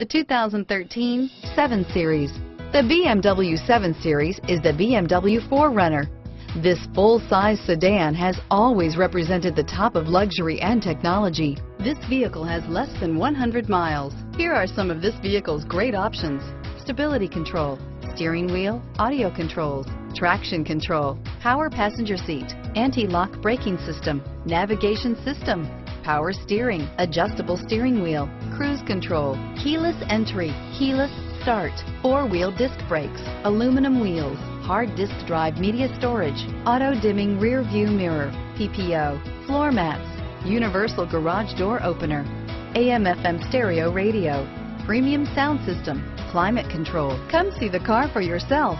The 2013 7 Series. The BMW 7 Series is the BMW 4Runner. This full-size sedan has always represented the top of luxury and technology. This vehicle has less than 100 miles. Here are some of this vehicle's great options. Stability control, steering wheel, audio controls, traction control, power passenger seat, anti-lock braking system, navigation system, power steering, adjustable steering wheel, cruise control, keyless entry, keyless start, four-wheel disc brakes, aluminum wheels, hard disk drive media storage, auto-dimming rear view mirror, PPO, floor mats, universal garage door opener, AM FM stereo radio, premium sound system, climate control. Come see the car for yourself.